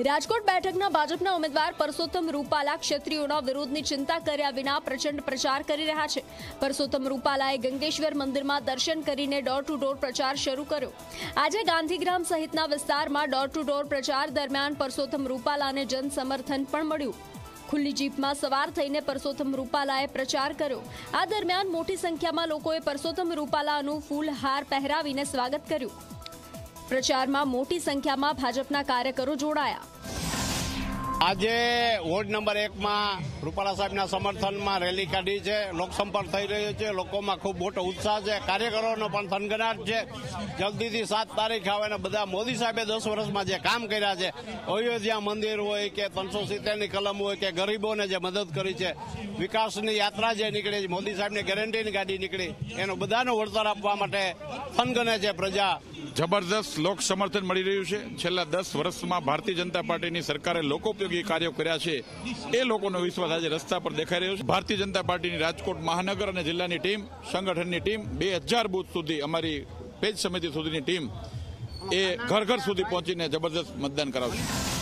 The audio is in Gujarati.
રાજકોટ બેઠકના ભાજપના ઉમેદવાર પરસોત્તમ રૂપાલા ક્ષત્રિયોના વિરોધની ચિંતા કર્યા વિના પ્રચંડ પ્રચાર કરી રહ્યા છે. પરસોત્તમ રૂપાલાએ ગંગેશ્વર મંદિરમાં દર્શન કરીને ડોર ટુ ડોર પ્રચાર શરૂ કર્યો. આજે ગાંધીગ્રામ સહિતના વિસ્તારમાં ડોર ટુ ડોર પ્રચાર દરમિયાન પરસોત્તમ રૂપાલાને જન સમર્થન પણ મળ્યું. ખુલ્લી જીપમાં સવાર થઈને પરસોત્તમ રૂપાલાએ પ્રચાર કર્યો. આ દરમિયાન મોટી સંખ્યામાં લોકોએ પરસોત્તમ રૂપાલાનું ફૂલહાર પહેરાવીને સ્વાગત કર્યું. પ્રચારમાં મોટી સંખ્યામાં ભાજપના કાર્યકરો જોડાયા. આજે વોર્ડ નંબર એકમાં રૂપાલા સાહેબના સમર્થનમાં રેલી કાઢી છે, લોકસંપર્ક થઈ રહ્યો છે, લોકોમાં ખૂબ મોટો ઉત્સાહ છે, કાર્યકરોનો પણ થનગનાટ છે. જલ્દીથી સાત તારીખ આવે અને બધા મોદી સાહેબે દસ વર્ષમાં જે કામ કર્યા છે, અયોધ્યા મંદિર હોય કે ત્રણસો સિત્તેરની કલમ હોય કે ગરીબોને જે મદદ કરી છે, વિકાસની યાત્રા જે નીકળી, મોદી સાહેબની ગેરંટીની ગાડી નીકળી, એનો બધાનો વળતર આપવા માટે થનગને છે પ્રજા જબરદસ્ત લોક સમર્થન મળી રહ્યું છે. છેલ્લા દસ વર્ષમાં ભારતીય જનતા પાર્ટીની સરકારે લોકોપયોગી કાર્યો કર્યા છે. એ લોકોનો વિશ્વાસ આજે રસ્તા પર દેખાઈ રહ્યો છે. ભારતીય જનતા પાર્ટીની રાજકોટ મહાનગર અને જિલ્લાની ટીમ, સંગઠનની ટીમ, બે હજાર બૂથ સુધી અમારી પેજ સમિતિ સુધીની ટીમ એ ઘર ઘર સુધી પહોંચીને જબરદસ્ત મતદાન કરાવશે.